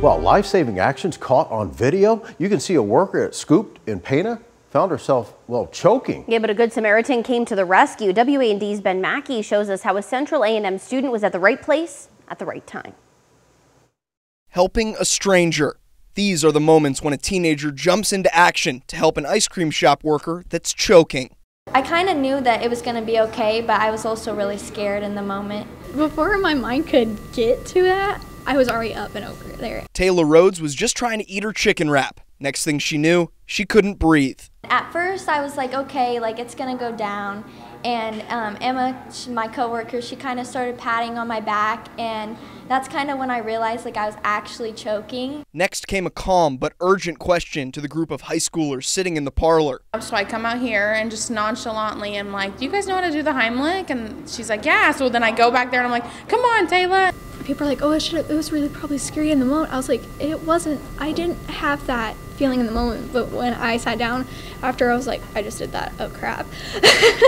Well, life-saving actions caught on video. You can see a worker at Scooped in Pana found herself, well, choking. Yeah, but a good Samaritan came to the rescue. WAND's Ben Mackey shows us how a Central A&M student was at the right place at the right time. Helping a stranger. These are the moments when a teenager jumps into action to help an ice cream shop worker that's choking. I kind of knew that it was going to be okay, but I was also really scared in the moment. Before my mind could get to that, I was already up and over there. Taylor Rhodes was just trying to eat her chicken wrap. Next thing she knew, she couldn't breathe. At first, I was like, okay, like it's gonna go down. And um, Emma, my coworker, she kind of started patting on my back, and that's kind of when I realized like I was actually choking. Next came a calm but urgent question to the group of high schoolers sitting in the parlor. So I come out here and just nonchalantly I'm like, "Do you guys know how to do the Heimlich?" And she's like, "Yeah." So then I go back there and I'm like, "Come on, Taylor." People are like, "Oh, it should. It was really probably scary in the moment." I was like, "It wasn't. I didn't have that feeling in the moment, but when I sat down after, I was like, I just did that. Oh crap."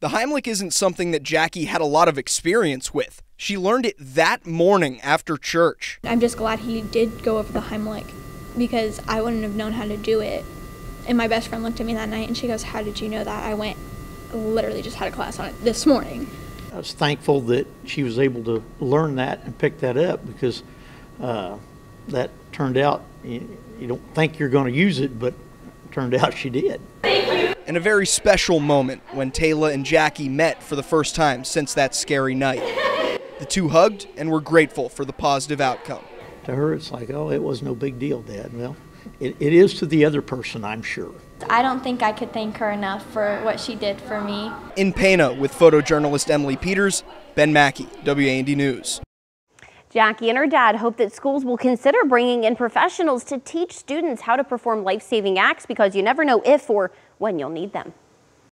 The Heimlich isn't something that Jackie had a lot of experience with. She learned it that morning after church. I'm just glad he did go over the Heimlich because I wouldn't have known how to do it. And my best friend looked at me that night and she goes, How did you know that? I went, literally just had a class on it this morning. I was thankful that she was able to learn that and pick that up because uh, that turned out, you, you don't think you're going to use it, but it turned out she did. Thank you. And a very special moment when Taylor and Jackie met for the first time since that scary night. The two hugged and were grateful for the positive outcome. To her, it's like, oh, it was no big deal, Dad. Well, it, it is to the other person, I'm sure. I don't think I could thank her enough for what she did for me. In Pana with photojournalist Emily Peters, Ben Mackey, WAND News. Jackie and her dad hope that schools will consider bringing in professionals to teach students how to perform life-saving acts because you never know if or when you'll need them.